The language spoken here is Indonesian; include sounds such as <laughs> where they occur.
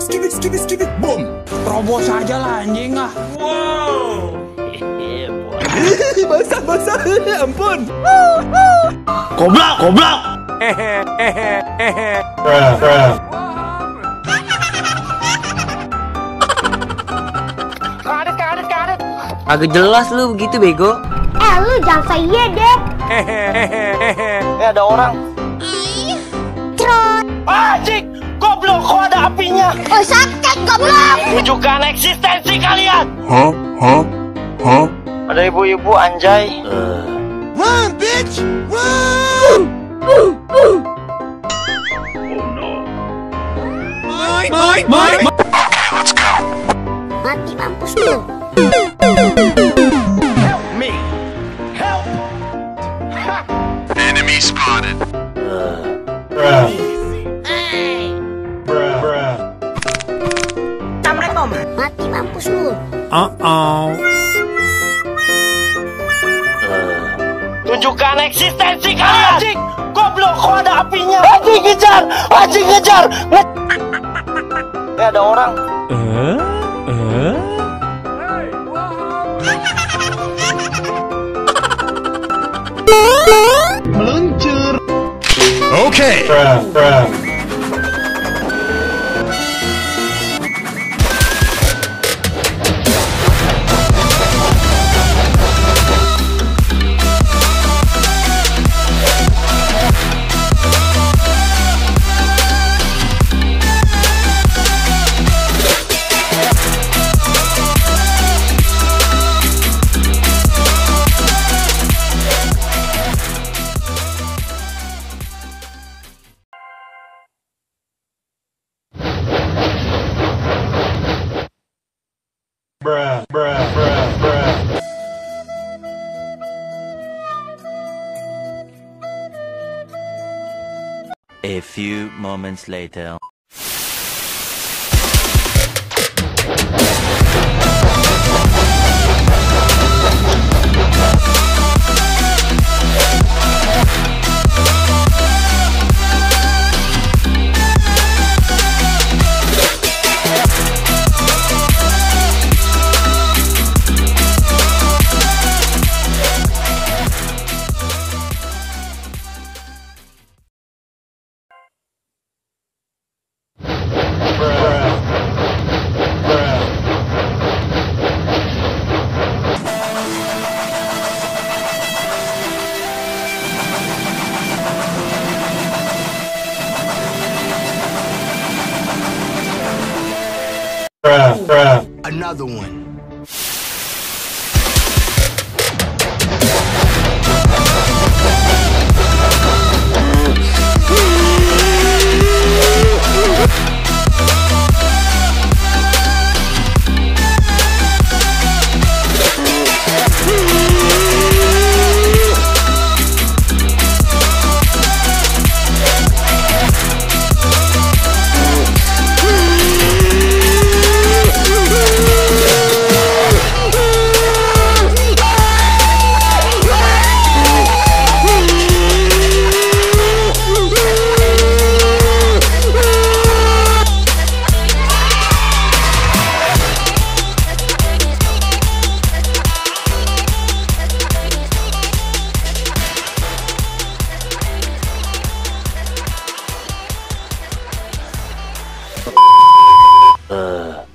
Skibit, skibit, skibit, boom. Terobos aja lah anjing ah. <laughs> basah, basah. <laughs> Ampun. Goblok, goblok. Agak jelas lu begitu bego. Eh lu jangan saya deh. Eh ada orang. Anjing, goblok kok ada apinya. Oh sakit goblok. Tunjukkan eksistensi kalian. Hah? Hah? Hah? Ada ibu-ibu anjay. Run, bitch! Run! Mine, mine, mine. Mati mampus lu. Lu. Tunjukkan eksistensi kalian. Anjing, goblok kok ada apinya. Anjing kejar, anjing kejar. Nge eh ada orang. Okay. bruh, bruh, bruh, bruh. A few moments later. Bruh, bruh. Another one. 呃